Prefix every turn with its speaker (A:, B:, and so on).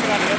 A: Gracias.